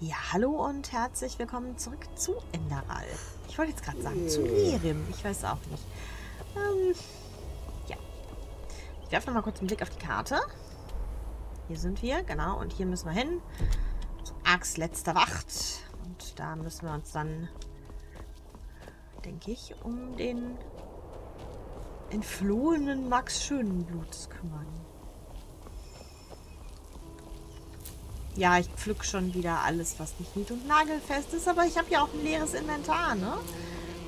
Ja, hallo und herzlich willkommen zurück zu Enderal. Ich wollte jetzt gerade sagen, zu Lirim. Ich weiß auch nicht. Ähm, ja. Ich werfe nochmal kurz einen Blick auf die Karte. Hier sind wir, genau. Und hier müssen wir hin. Zu Arx letzter Wacht. Und da müssen wir uns dann, denke ich, um den entflohenen Max Schönenbluts kümmern. Ja, ich pflück schon wieder alles, was nicht nied- und nagelfest ist, aber ich habe ja auch ein leeres Inventar, ne?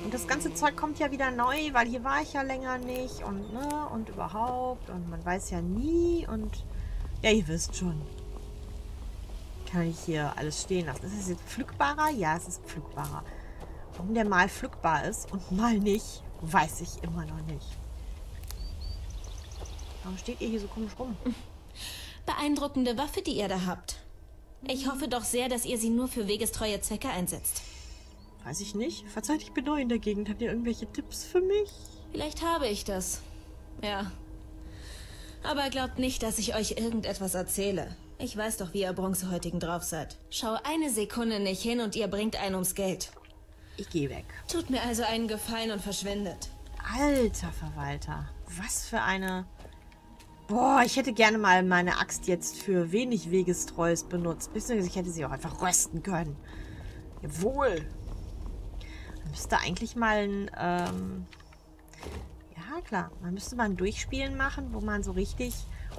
Und das ganze Zeug kommt ja wieder neu, weil hier war ich ja länger nicht und, ne, und überhaupt und man weiß ja nie und, ja, ihr wisst schon. Kann ich hier alles stehen lassen. Ist es jetzt pflückbarer? Ja, es ist pflückbarer. Warum der mal pflückbar ist und mal nicht, weiß ich immer noch nicht. Warum steht ihr hier so komisch rum? Beeindruckende Waffe, die ihr da habt. Ich hoffe doch sehr, dass ihr sie nur für wegestreue Zwecke einsetzt. Weiß ich nicht. Verzeiht, ich bin neu in der Gegend. Habt ihr irgendwelche Tipps für mich? Vielleicht habe ich das. Ja. Aber glaubt nicht, dass ich euch irgendetwas erzähle. Ich weiß doch, wie ihr Bronzehäutigen drauf seid. Schau eine Sekunde nicht hin und ihr bringt einen ums Geld. Ich gehe weg. Tut mir also einen Gefallen und verschwindet. Alter Verwalter. Was für eine... Boah, ich hätte gerne mal meine Axt jetzt für wenig Wegestreues benutzt. Beziehungsweise ich hätte sie auch einfach rösten können. Jawohl. Man müsste eigentlich mal ein... Ähm ja, klar. Man müsste mal ein Durchspielen machen, wo man so richtig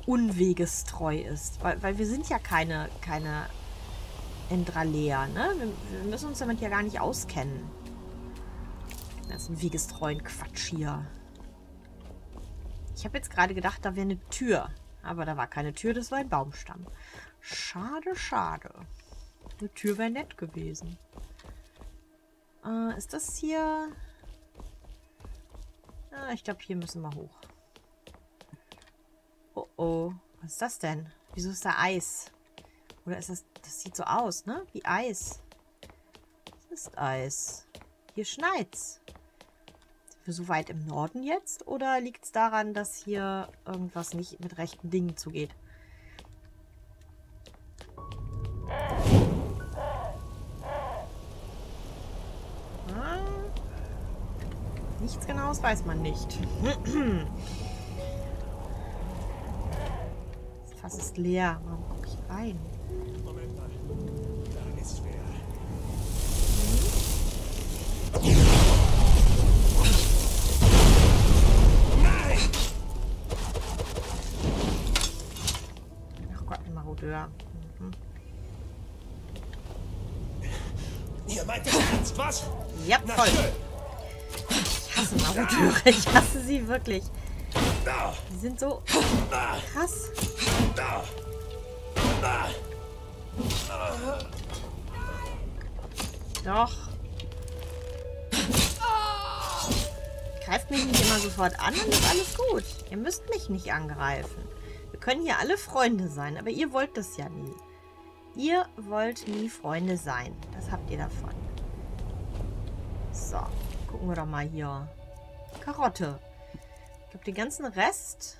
unwegestreu ist. Weil, weil wir sind ja keine, keine Endralea, ne? Wir, wir müssen uns damit ja gar nicht auskennen. Das ist ein wegestreuen Quatsch hier. Ich habe jetzt gerade gedacht, da wäre eine Tür. Aber da war keine Tür, das war ein Baumstamm. Schade, schade. Eine Tür wäre nett gewesen. Äh, ist das hier... Ah, ich glaube, hier müssen wir hoch. Oh oh. Was ist das denn? Wieso ist da Eis? Oder ist das... Das sieht so aus, ne? Wie Eis. Das ist Eis. Hier schneit's. Wir so weit im Norden jetzt? Oder liegt es daran, dass hier irgendwas nicht mit rechten Dingen zugeht? Ah. Nichts Genaues weiß man nicht. Das Fass ist leer. Warum gucke ich rein? Ernst, was? Ja, voll. Ich hasse Marodeure. Ich hasse sie wirklich. Die sind so krass. Doch. Greift mich nicht immer sofort an und ist alles gut. Ihr müsst mich nicht angreifen. Wir können hier alle Freunde sein, aber ihr wollt das ja nie. Ihr wollt nie Freunde sein. Das habt ihr davon. So, gucken wir doch mal hier. Karotte. Ich glaube, den ganzen Rest...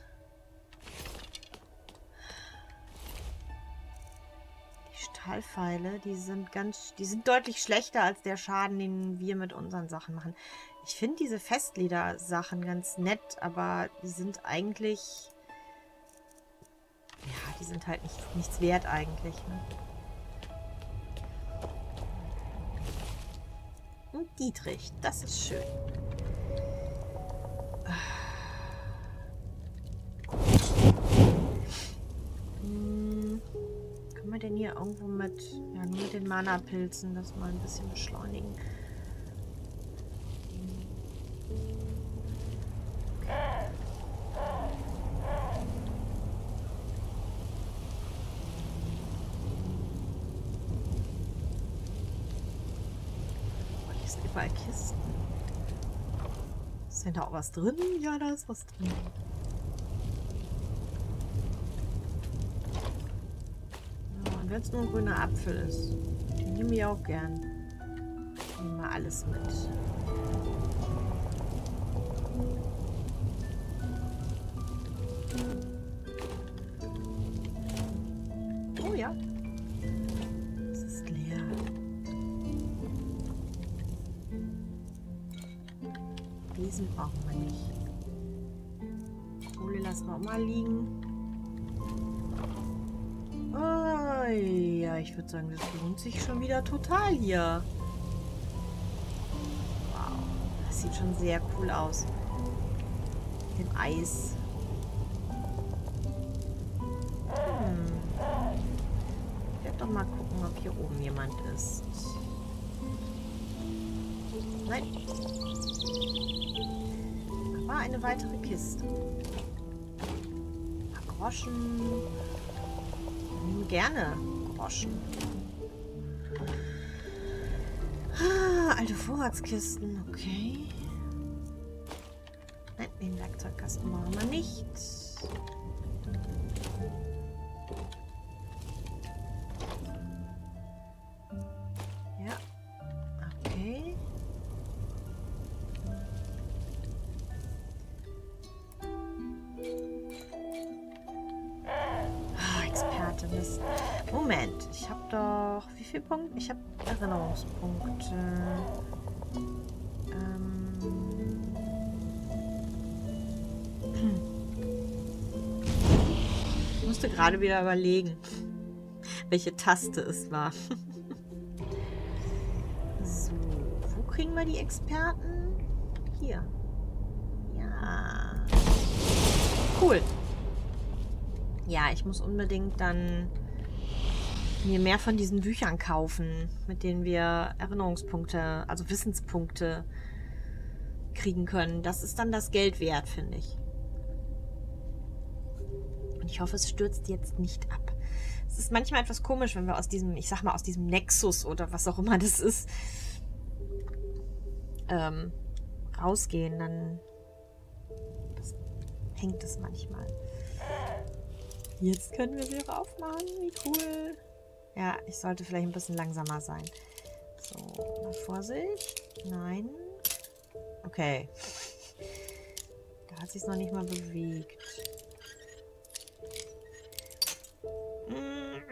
Die Stahlpfeile, die sind ganz... Die sind deutlich schlechter als der Schaden, den wir mit unseren Sachen machen. Ich finde diese Festleder-Sachen ganz nett, aber die sind eigentlich... Ja, die sind halt nicht, nichts wert eigentlich. Ne? Dietrich, das ist schön. Hm, können wir denn hier irgendwo mit, ja, mit den Mana-Pilzen das mal ein bisschen beschleunigen? Oh, hier sind überall Kisten. Ist denn da auch was drin? Ja, da ist was drin. Ja, und wenn es nur ein grüner Apfel ist, den nehme ich auch gern. Nehmen wir alles mit. Auch mal liegen. Oh, ja, ich würde sagen, das lohnt sich schon wieder total hier. Wow, das sieht schon sehr cool aus. Mit dem Eis. Hm. Ich werde doch mal gucken, ob hier oben jemand ist. Nein. Aber eine weitere Kiste. Groschen. Nimm gerne Groschen. Ah, alte Vorratskisten. Okay. Nein, den Werkzeugkasten brauchen wir nicht. Punkte? Ich habe Erinnerungspunkte. Ähm... Ich musste gerade wieder überlegen, welche Taste es war. so, wo kriegen wir die Experten? Hier. Ja. Cool. Ja, ich muss unbedingt dann mir mehr von diesen Büchern kaufen, mit denen wir Erinnerungspunkte, also Wissenspunkte kriegen können. Das ist dann das Geld wert, finde ich. Und ich hoffe, es stürzt jetzt nicht ab. Es ist manchmal etwas komisch, wenn wir aus diesem, ich sag mal, aus diesem Nexus oder was auch immer das ist, ähm, rausgehen, dann das hängt es manchmal. Jetzt können wir sie auch aufmachen. Wie cool. Ja, ich sollte vielleicht ein bisschen langsamer sein. So, na Vorsicht. Nein. Okay. Da hat sich noch nicht mal bewegt. Mm.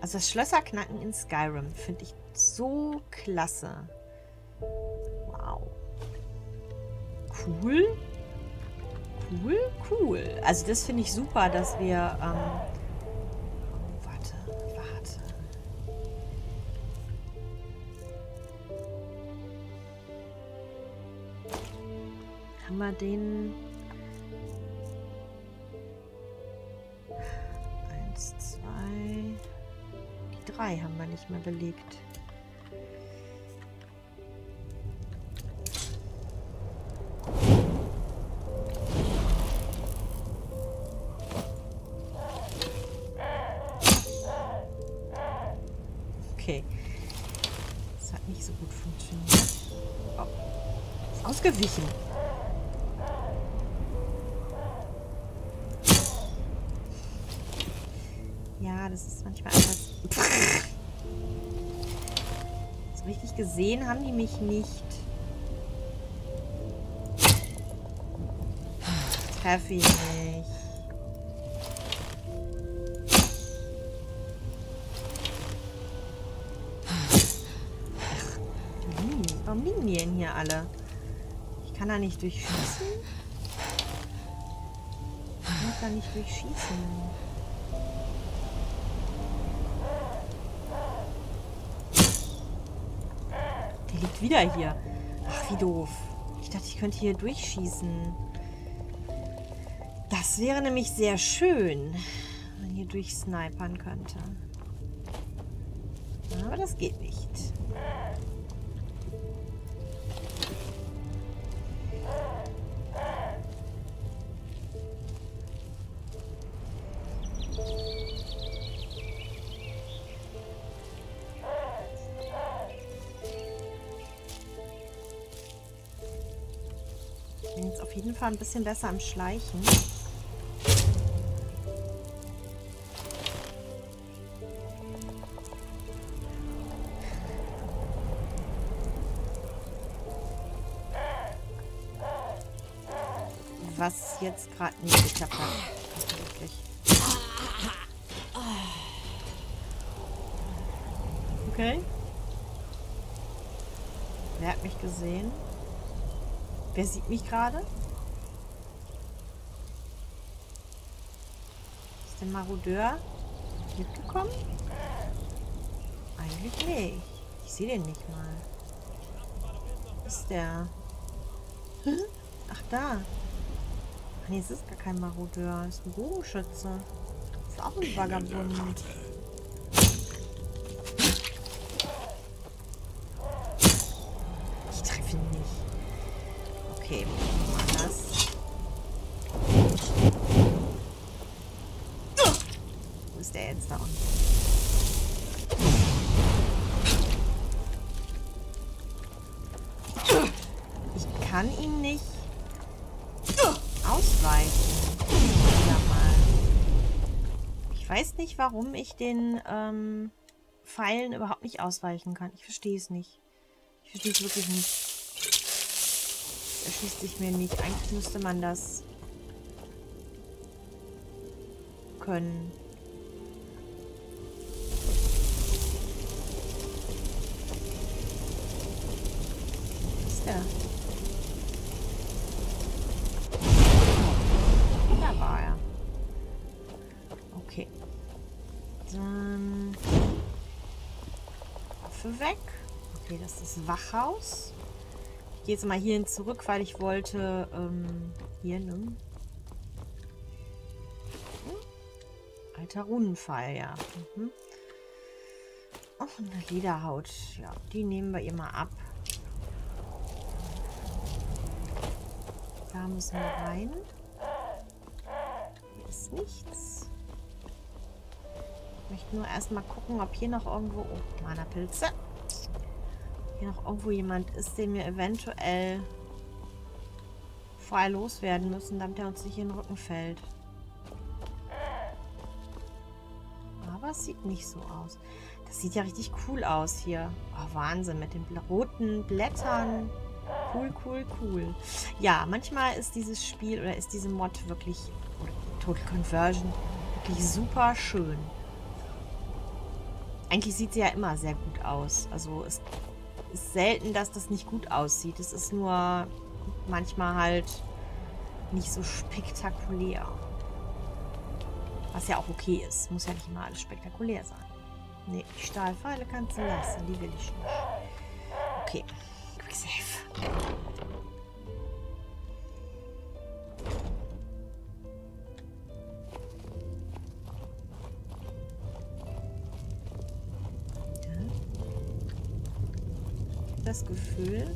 Also das Schlösserknacken in Skyrim finde ich so klasse. Wow. Cool. Cool, cool. Also das finde ich super, dass wir... Ähm oh, warte, warte. Haben wir den... Eins, zwei... Die drei haben wir nicht mehr belegt. Richtig gesehen haben die mich nicht. Treffe ich nicht. Warum liegen die denn hier alle? Ich kann da nicht durchschießen. Ich kann da nicht durchschießen. Liegt wieder hier. Ach, wie doof. Ich dachte, ich könnte hier durchschießen. Das wäre nämlich sehr schön, wenn man hier durchsnipern könnte. Aber das geht nicht. Bin jetzt auf jeden Fall ein bisschen besser am Schleichen. Was jetzt gerade nicht geklappt hat. Wirklich. Okay. Wer hat mich gesehen? Wer sieht mich gerade? Ist der Marodeur mitgekommen? Eigentlich nicht. Ich sehe den nicht mal. Ist der? Ach, da. Ach nee, es ist gar kein Marodeur. Es ist ein Bogenschütze. Das ist auch ein Vagabund. Okay, das. Wo ist der jetzt da unten? Ich kann ihn nicht ausweichen. Ich weiß nicht, warum ich den ähm, Pfeilen überhaupt nicht ausweichen kann. Ich verstehe es nicht. Ich verstehe es wirklich nicht. Erschließt sich mir nicht. Eigentlich müsste man das können. Was ist der? Da war er. Okay. Dann Waffe weg. Okay, das ist Wachhaus. Gehe jetzt mal hierhin zurück, weil ich wollte ähm, hier, ne? Alter Runenpfeil, ja. Mhm. Oh, eine Lederhaut. Ja, die nehmen wir ihr mal ab. Da müssen wir rein. Hier ist nichts. Ich möchte nur erstmal gucken, ob hier noch irgendwo... Oh, Mana-Pilze. Hier noch irgendwo jemand ist, den wir eventuell vorher loswerden müssen, damit er uns nicht in den Rücken fällt. Aber es sieht nicht so aus. Das sieht ja richtig cool aus hier. Oh, Wahnsinn, mit den roten Blättern. Cool, cool, cool. Ja, manchmal ist dieses Spiel oder ist diese Mod wirklich, oder Total Conversion, wirklich super schön. Eigentlich sieht sie ja immer sehr gut aus. Also es selten, dass das nicht gut aussieht. Es ist nur manchmal halt nicht so spektakulär. Was ja auch okay ist. Muss ja nicht immer alles spektakulär sein. Nee, die Stahlpfeile kannst du lassen. Die will ich nicht. Okay. Quick save. Das Gefühl.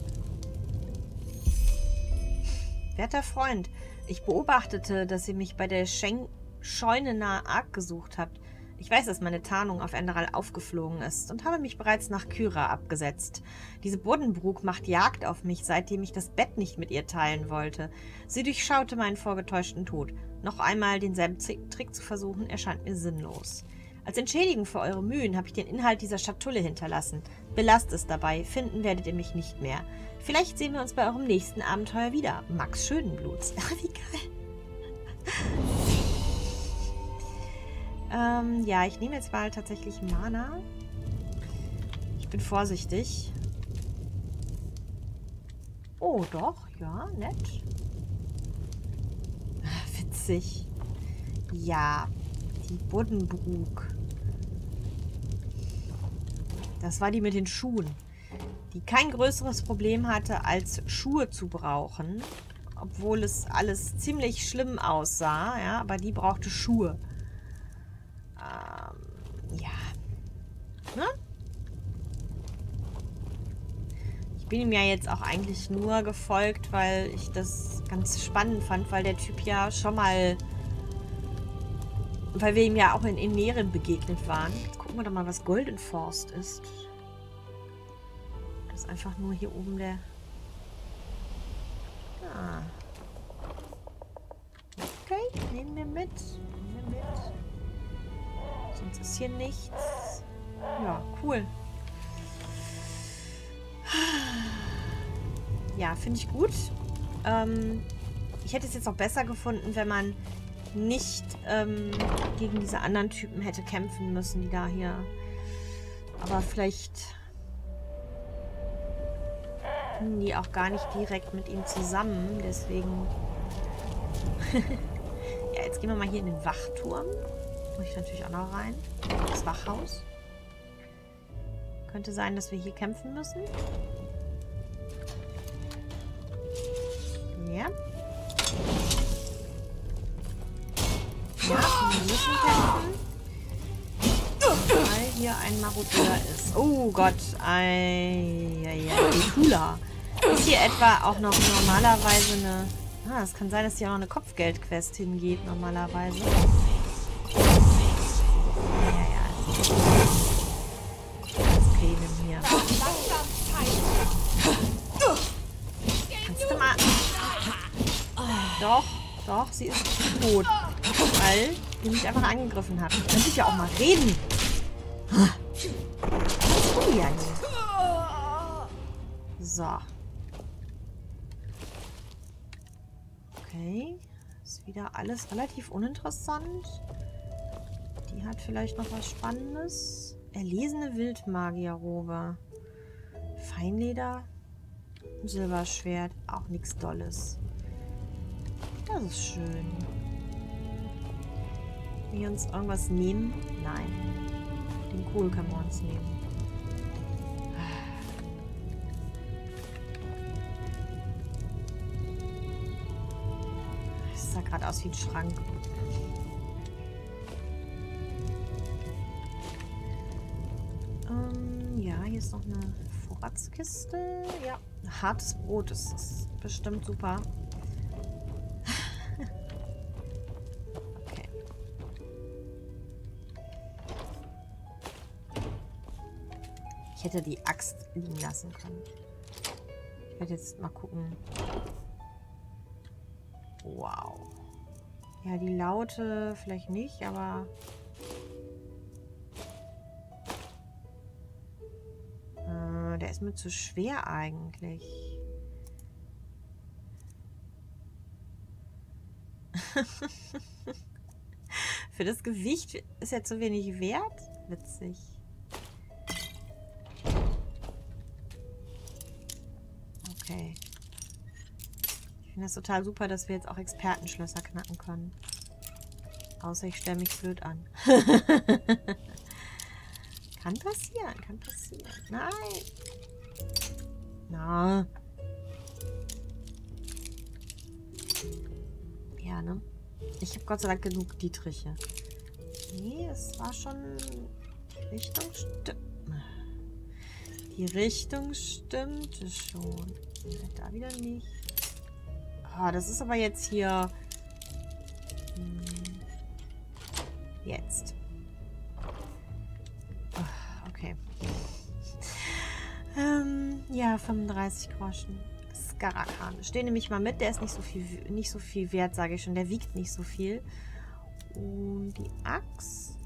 Werter Freund, ich beobachtete, dass ihr mich bei der Schenk Scheune nahe Ark gesucht habt. Ich weiß, dass meine Tarnung auf Enderal aufgeflogen ist und habe mich bereits nach Kyra abgesetzt. Diese Buddenbrug macht Jagd auf mich, seitdem ich das Bett nicht mit ihr teilen wollte. Sie durchschaute meinen vorgetäuschten Tod. Noch einmal denselben Trick zu versuchen, erscheint mir sinnlos. Als Entschädigung für eure Mühen habe ich den Inhalt dieser Schatulle hinterlassen. Belasst es dabei, finden werdet ihr mich nicht mehr. Vielleicht sehen wir uns bei eurem nächsten Abenteuer wieder. Max Schönenbluts. Wie geil. Ähm, ja, ich nehme jetzt mal tatsächlich Mana. Ich bin vorsichtig. Oh, doch. Ja, nett. Witzig. Ja, die Buddenbrug. Das war die mit den Schuhen. Die kein größeres Problem hatte, als Schuhe zu brauchen. Obwohl es alles ziemlich schlimm aussah. Ja, aber die brauchte Schuhe. Ähm, ja. Ne? Ich bin ihm ja jetzt auch eigentlich nur gefolgt, weil ich das ganz spannend fand, weil der Typ ja schon mal... Weil wir ihm ja auch in Inneren begegnet waren. Jetzt gucken wir doch mal, was Golden Forst ist. Das ist einfach nur hier oben der... Ah. Okay, nehmen wir mit. Nehmen wir mit. Sonst ist hier nichts. Ja, cool. Ja, finde ich gut. Ähm, ich hätte es jetzt auch besser gefunden, wenn man nicht ähm, gegen diese anderen Typen hätte kämpfen müssen, die da hier Aber vielleicht die auch gar nicht direkt mit ihm zusammen. Deswegen... ja, jetzt gehen wir mal hier in den Wachturm. Muss ich natürlich auch noch rein. Das Wachhaus. Könnte sein, dass wir hier kämpfen müssen. Müssen kämpfen. Weil hier ein Marodeur ist. Oh Gott. Ei, ei, ei. Betula. Ist hier etwa auch noch normalerweise eine... Ah, es kann sein, dass hier auch noch eine Kopfgeldquest hingeht, normalerweise. Ja, ja. Okay, nimm hier. Kannst du mal... Doch, doch, sie ist tot. Weil die mich einfach angegriffen hat. Könnte ich ja auch mal reden. Oh ja nicht. So. Okay. Ist wieder alles relativ uninteressant. Die hat vielleicht noch was Spannendes. Erlesene Wildmagierrobe. Feinleder. Silberschwert. Auch nichts Dolles. Das ist schön. Wir uns irgendwas nehmen? Nein. Den Kohl können wir uns nehmen. Das sah gerade aus wie ein Schrank. Ähm, ja, hier ist noch eine Vorratskiste. Ja, hartes Brot. Ist bestimmt super. Hätte die Axt liegen lassen können. Ich werde jetzt mal gucken. Wow. Ja, die Laute vielleicht nicht, aber... Äh, der ist mir zu schwer eigentlich. Für das Gewicht ist er zu wenig wert? Witzig. Finde das total super, dass wir jetzt auch Expertenschlösser knacken können. Außer ich stelle mich blöd an. kann passieren, kann passieren. Nein. Na. Ja, ne? Ich habe Gott sei Dank genug Dietriche. Nee, es war schon... Die Richtung stimmt. Die Richtung stimmte schon. Da wieder nicht. Ah, das ist aber jetzt hier... Hm, jetzt. Ah, Okay. Ähm, ja, 35 Groschen. Skarakan. Steh nämlich mal mit, der ist nicht so viel, nicht so viel wert, sage ich schon. Der wiegt nicht so viel. Und die Axt.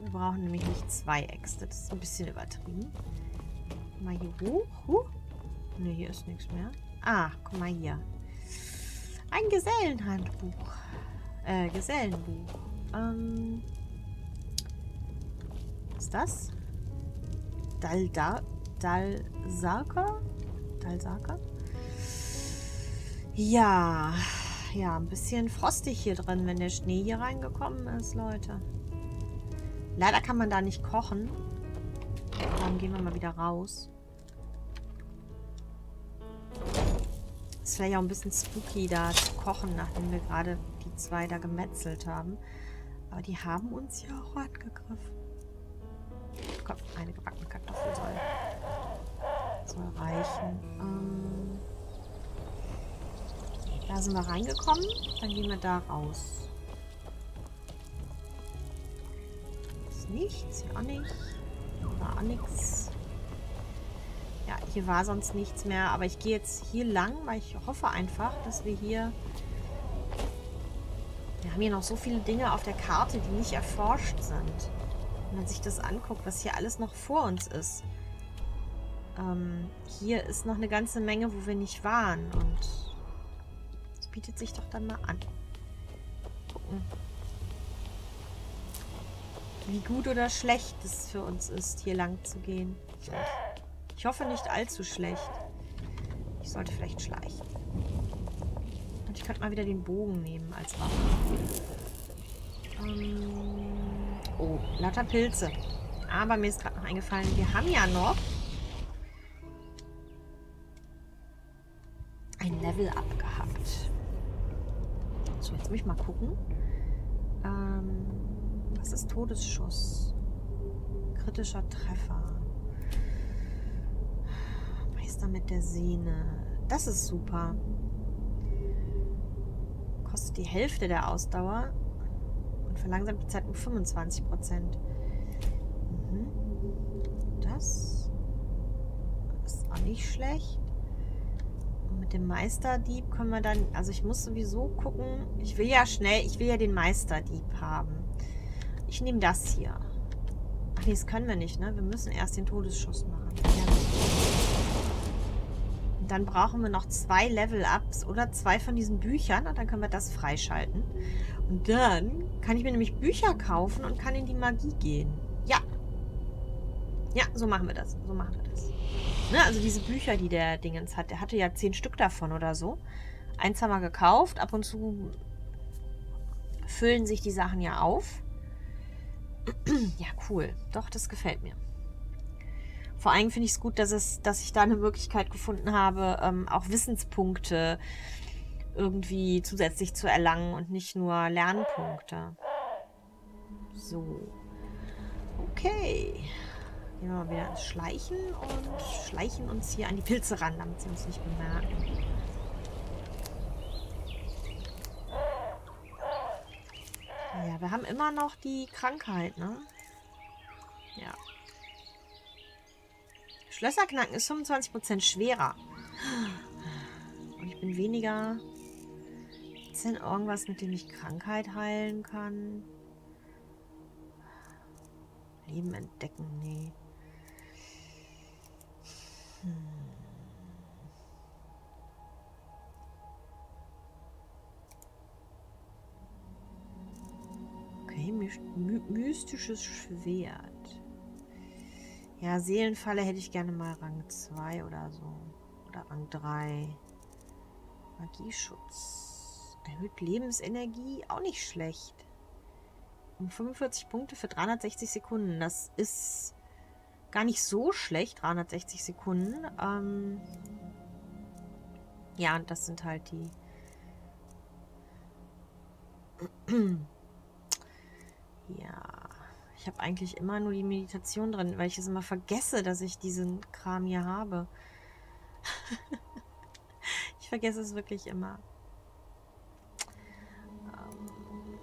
Wir brauchen nämlich nicht zwei Äxte. Das ist ein bisschen übertrieben. Mal hier hoch. Huh. Ne, hier ist nichts mehr. Ah, guck mal hier. Ein Gesellenhandbuch. Äh, Gesellenbuch. Ähm. Was ist das? Dalda Dalsaka? Dalsaka? Ja. Ja, ein bisschen frostig hier drin, wenn der Schnee hier reingekommen ist, Leute. Leider kann man da nicht kochen. Darum gehen wir mal wieder raus. Ist vielleicht auch ein bisschen spooky, da zu kochen, nachdem wir gerade die zwei da gemetzelt haben. Aber die haben uns ja auch angegriffen. Komm, eine gebackene Kartoffel soll, soll reichen. Ähm, da sind wir reingekommen. Dann gehen wir da raus. Ist nichts, hier auch nicht. War auch nichts. Ja, hier war sonst nichts mehr. Aber ich gehe jetzt hier lang, weil ich hoffe einfach, dass wir hier... Wir haben hier noch so viele Dinge auf der Karte, die nicht erforscht sind. Wenn man sich das anguckt, was hier alles noch vor uns ist. Ähm, hier ist noch eine ganze Menge, wo wir nicht waren. Und das bietet sich doch dann mal an. Gucken. wie gut oder schlecht es für uns ist, hier lang zu gehen. Ich hoffe nicht allzu schlecht. Ich sollte vielleicht schleichen. Und ich könnte mal wieder den Bogen nehmen als Waffe. Ähm oh, lauter Pilze. Aber mir ist gerade noch eingefallen, wir haben ja noch ein Level-Up gehabt. So, jetzt muss ich mal gucken. Ähm, was ist Todesschuss? Kritischer Treffer. Meister mit der Sehne. Das ist super. Kostet die Hälfte der Ausdauer und verlangsamt die Zeit um 25 Prozent. Mhm. Das ist auch nicht schlecht. Und mit dem Meisterdieb können wir dann, also ich muss sowieso gucken, ich will ja schnell, ich will ja den Meisterdieb haben. Ich nehme das hier. Ach nee, das können wir nicht, ne? Wir müssen erst den Todesschuss machen. Dann brauchen wir noch zwei Level-Ups oder zwei von diesen Büchern und dann können wir das freischalten. Und dann kann ich mir nämlich Bücher kaufen und kann in die Magie gehen. Ja. Ja, so machen wir das. So machen wir das. Ne, also diese Bücher, die der Dingens hat, der hatte ja zehn Stück davon oder so. Eins haben wir gekauft. Ab und zu füllen sich die Sachen ja auf. ja, cool. Doch, das gefällt mir. Vor allem finde ich es gut, dass, es, dass ich da eine Möglichkeit gefunden habe, ähm, auch Wissenspunkte irgendwie zusätzlich zu erlangen und nicht nur Lernpunkte. So. Okay. Gehen wir mal wieder ins Schleichen und schleichen uns hier an die Pilze ran, damit sie uns nicht bemerken. Ja, wir haben immer noch die Krankheit, ne? Ja. Schlösserknacken ist 25% schwerer. Und ich bin weniger... Ist denn irgendwas, mit dem ich Krankheit heilen kann? Leben entdecken? Nee. Hm. Mystisches Schwert. Ja, Seelenfalle hätte ich gerne mal Rang 2 oder so. Oder Rang 3. Magieschutz. Erhöht Lebensenergie, auch nicht schlecht. Um 45 Punkte für 360 Sekunden. Das ist gar nicht so schlecht, 360 Sekunden. Ähm ja, und das sind halt die... ja, ich habe eigentlich immer nur die Meditation drin, weil ich es immer vergesse, dass ich diesen Kram hier habe. ich vergesse es wirklich immer.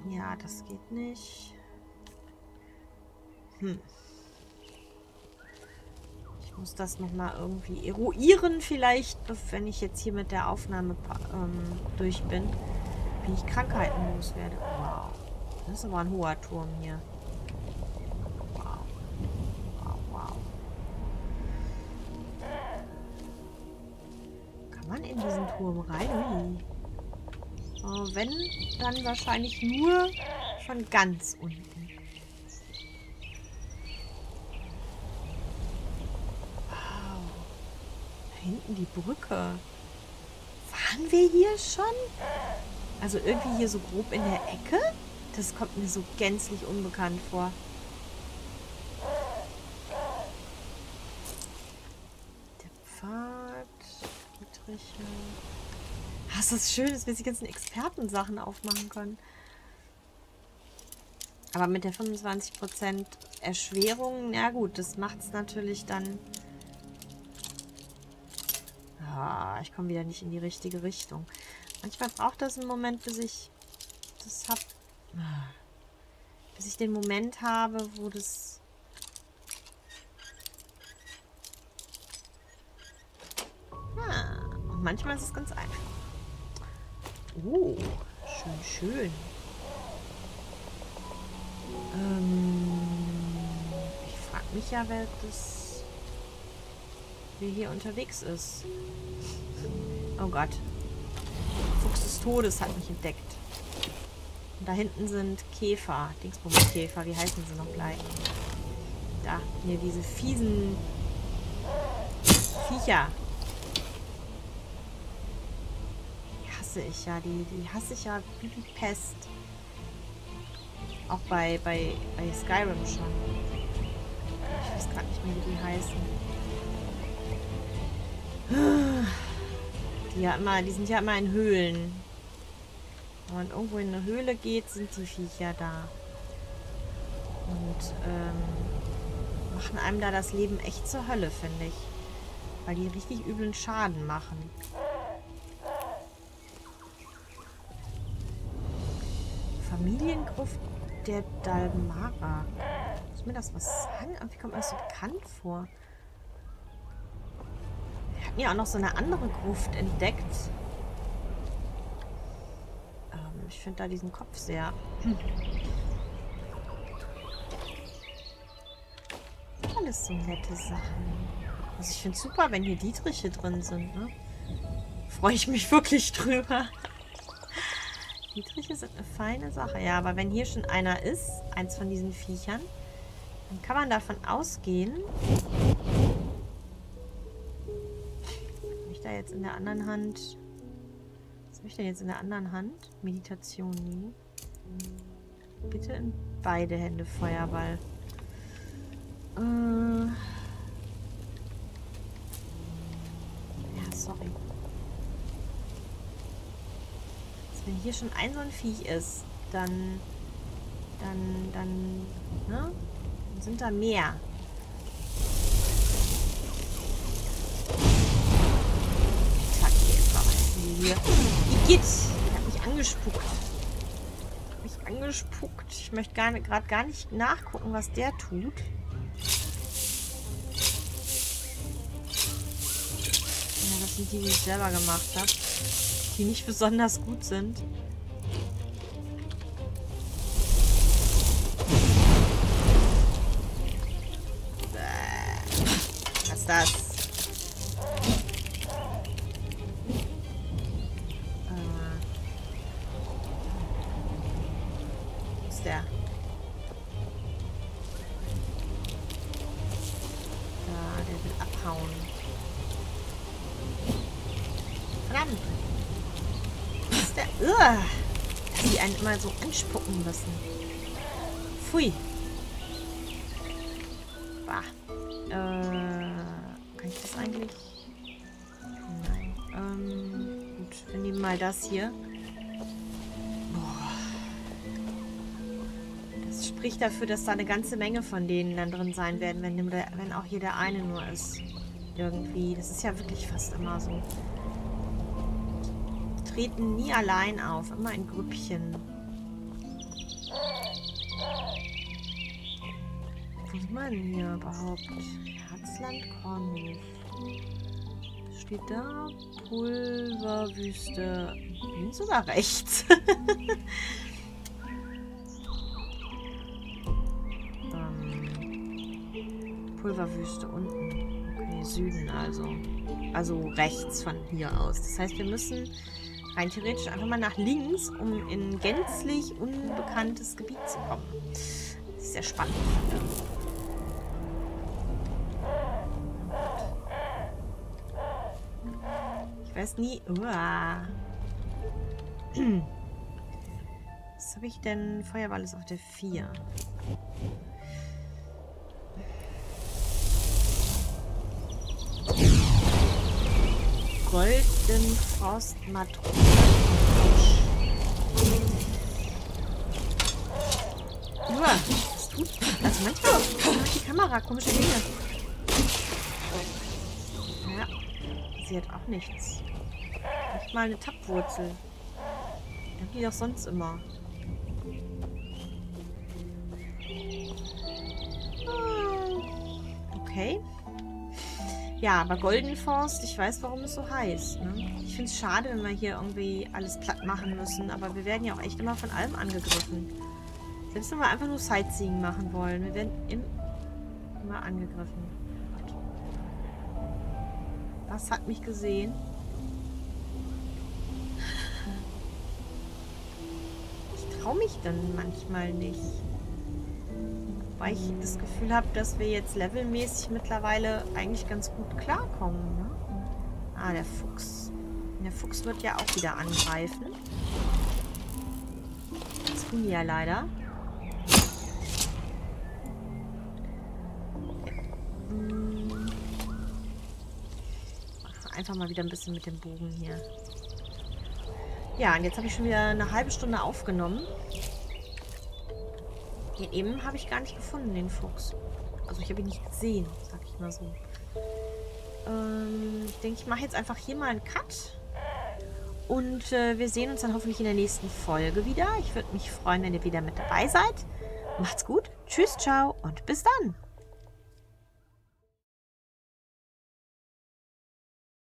Ähm, ja, das geht nicht. Hm muss das nochmal irgendwie eruieren vielleicht, wenn ich jetzt hier mit der Aufnahme ähm, durch bin, wie ich Krankheiten loswerde. Wow. Das ist aber ein hoher Turm hier. Turm rein? Oh, wenn, dann wahrscheinlich nur von ganz unten. hinten die Brücke. Waren wir hier schon? Also irgendwie hier so grob in der Ecke? Das kommt mir so gänzlich unbekannt vor. Der Pfad. Dietriche. Ah, ist das schön, dass wir die ganzen Expertensachen aufmachen können. Aber mit der 25% Erschwerung, ja gut, das macht es natürlich dann Ah, ich komme wieder nicht in die richtige Richtung. Manchmal braucht das einen Moment, bis ich das hab. Bis ich den Moment habe, wo das. Ah, und manchmal ist es ganz einfach. Oh, schön, schön. Ähm, ich frage mich ja, wer das wer hier unterwegs ist. Oh Gott. Fuchs des Todes hat mich entdeckt. Und da hinten sind Käfer. Dingsbums-Käfer. Wie heißen sie noch gleich? Da. Hier diese fiesen Viecher. Hasse ich ja. Die, die hasse ich ja wie die Pest. Auch bei, bei, bei Skyrim schon. Ich weiß gerade nicht mehr, wie die heißen. Die, ja immer, die sind ja immer in Höhlen. Wenn man irgendwo in eine Höhle geht, sind die Viecher da. Und ähm, machen einem da das Leben echt zur Hölle, finde ich. Weil die richtig üblen Schaden machen. Familiengruft der Dalmara. Muss mir das was sagen? Irgendwie kommt mir das so bekannt vor. Wir hatten ja auch noch so eine andere Gruft entdeckt. Ähm, ich finde da diesen Kopf sehr... Alles so nette Sachen. Also ich finde super, wenn hier Dietriche drin sind, ne? Freue ich mich wirklich drüber. Dietriche sind eine feine Sache. Ja, aber wenn hier schon einer ist, eins von diesen Viechern, dann kann man davon ausgehen. Was ich da jetzt in der anderen Hand? Was habe ich denn jetzt in der anderen Hand? Meditation, nie. Bitte in beide Hände Feuerball. Äh. Ja, sorry. wenn hier schon ein so ein Viech ist, dann, dann, dann, ne? Dann sind da mehr. Igitt! Der hat mich angespuckt. Hat mich angespuckt. Ich möchte gerade gar nicht nachgucken, was der tut. Ja, das sind die, die ich selber gemacht habe die nicht besonders gut sind. So anspucken müssen. Pfui. Bah. Äh, kann ich das eigentlich... Nein. Ähm, gut, wir nehmen mal das hier. Boah. Das spricht dafür, dass da eine ganze Menge von denen dann drin sein werden, wenn, wenn auch hier der eine nur ist. Irgendwie. Das ist ja wirklich fast immer so treten nie allein auf, immer in Grüppchen. Denn hier überhaupt? Herzland Kornhof. Steht da? Pulverwüste. Links oder rechts? ähm, Pulverwüste unten. Okay, Süden also. Also rechts von hier aus. Das heißt, wir müssen rein theoretisch einfach mal nach links, um in gänzlich unbekanntes Gebiet zu kommen. Das ist sehr spannend. Weiß nie... Uah. Was habe ich denn? Feuerball ist auf der 4. Golden Frost Matrone. Ja, das tut. Also manchmal macht die Kamera komische Dinge. Ja, sie hat auch nichts. Nicht mal eine Tappwurzel. Irgendwie doch sonst immer. Ah, okay. Ja, aber Golden Forst, ich weiß, warum es so heißt. Ne? Ich finde es schade, wenn wir hier irgendwie alles platt machen müssen. Aber wir werden ja auch echt immer von allem angegriffen. Selbst wenn wir einfach nur Sightseeing machen wollen. Wir werden im, immer angegriffen. Was hat mich gesehen? Ich traue mich dann manchmal nicht. Weil ich das Gefühl habe, dass wir jetzt levelmäßig mittlerweile eigentlich ganz gut klarkommen. Ne? Ah, der Fuchs. Der Fuchs wird ja auch wieder angreifen. Das tun die ja leider. Einfach mal wieder ein bisschen mit dem Bogen hier. Ja, und jetzt habe ich schon wieder eine halbe Stunde aufgenommen. Den eben habe ich gar nicht gefunden, den Fuchs. Also ich habe ihn nicht gesehen, sag ich mal so. Ähm, ich denke, ich mache jetzt einfach hier mal einen Cut. Und äh, wir sehen uns dann hoffentlich in der nächsten Folge wieder. Ich würde mich freuen, wenn ihr wieder mit dabei seid. Macht's gut. Tschüss, ciao und bis dann.